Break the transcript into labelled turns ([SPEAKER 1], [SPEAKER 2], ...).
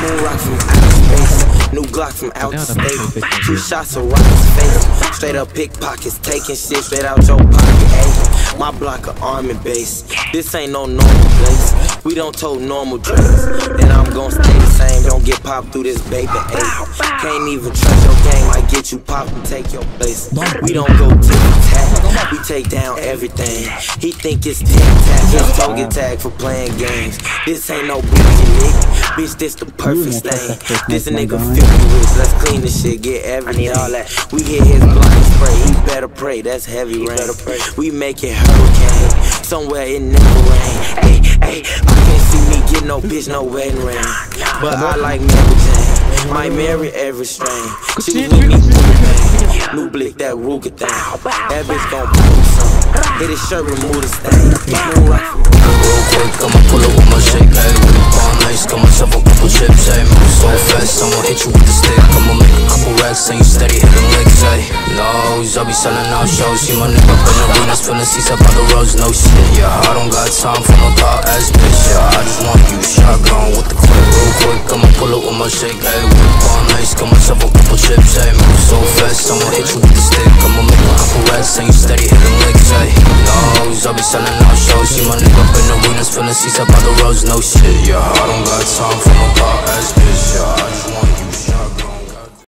[SPEAKER 1] Moon rock from outer space. New Glock from outer space. Two shots of rocket's face. Straight up pickpockets, taking shit straight out your pocket. Ayy, my block a army base. This ain't no normal place. We don't tote normal drinks. And I'm gon' stay the same. Don't get popped through this baby. Ayy, can't even trust your game. I get you popped and take your place. We don't go tic tac. We take down everything. He think it's tic tac. His toe get tagged for playing games. This ain't no booty, nigga. Bitch, this the perfect thing. This a nigga filthy rich. Let's clean this shit, get everything. all that. We hit his block and spray. He better pray. That's heavy rain. We make it hurricane. Somewhere it never rain. Hey, hey, no bitch, no wedding ring. But I like Mary Jane. Might marry every strain. She was with me through the pain. New blick, that Ruger thing. That bitch gon' pull some. Hit his shirt, remove the stain. Moon rock from
[SPEAKER 2] Real quick, I'ma pull up with my shake, ayy With a ball nice, got myself a couple chips, ayy Move so fast, I'ma hit you with the stick I'ma make a couple racks, and you steady hitting licks, ayy I'll be selling out shows. See my nigga in arenas, filling seats up on the roads, no shit Yeah, I don't got time for no thought ass bitch, yeah I just want you shotgun with the clip Real quick, I'ma pull up with my shake, With a ball nice, got myself a couple chips, ayy Move so fast, I'ma hit you with the stick. I'ma make a couple racks, and you steady hitting licks, ayy Lows, I'll be selling out shows. See my nigga in arenas, filling seats up on the roads, no shit, yeah I don't got time for